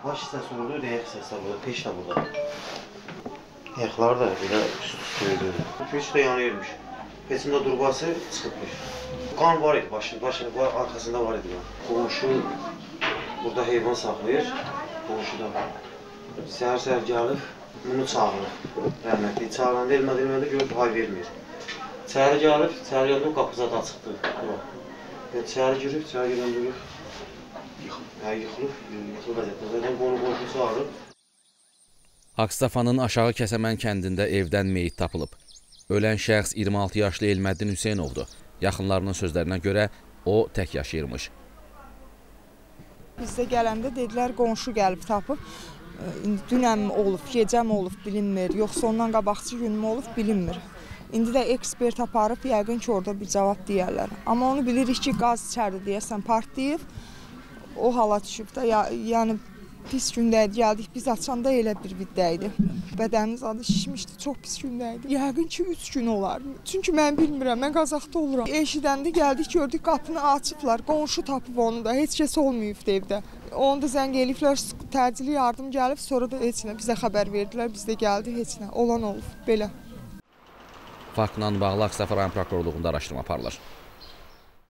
Baş hissəsi orada, ürək hissəsi burada, peş də burada. Ayaqlar da belə üstüydü. Peş də yanıyormuş. Peçin də durbası çıxıbmış. Qan var idi başında, başında var, arxasında var idi. Qonşu burada heyvan saxlayır. Qonşu da. Səhər-səhər gəlib bunu çağırır. Rəhmətli çağıranda elmə elmədə görüb hay vermir. İçəri gəlib, içəri gəndə o qapı zad açıqdır. Yox. Yəni içəri girib, yox. Yıxılıb, hə yıxılıb, yıxılıb vəziyyətdə. Zaten qonu qonşu çağırıb. Ağstafanın Aşağı Kəsəmən kəndində evdən meyit tapılıb. Ölən şəxs 26 yaşlı Elməddin Hüseynovdur. Yaxınlarının sözlərinə görə o tək yaşayırmış. Bizdə gələndə dedilər qonşu gəlib tapıb. İndi dünənmi olub, gecəmi olub bilinmir, yoxsa ondan qabaqçı günmü olub bilinmir. İndi də ekspert aparıb yəqin ki, orada bir cavab deyərlər. Amma onu bilirik ki, qaz içəridə deyəsən partlayıb. O hala düşüb də, ya, yəni pis gündə idi, gəldik. Biz açanda elə bir viddə idi. Bədənimiz adı şişmişdi, çox pis gündə idi. Yəqin ki, 3 gün olar. Çünki mən bilmirəm, mən Qazaxda oluram. Eşidəndə gəldik, gördük qapını açıblar. Qonşu tapıb onu da, heç kəs olmayıb evdə. Onu da zəng eləyiblər, təcili yardım gəlib, sonra da heç nə bizə xəbər verdilər. Biz də gəldik, heç nə olan olub belə. Faktla bağlı Ağstafa rayon prokurorluğunda araşdırma aparılır.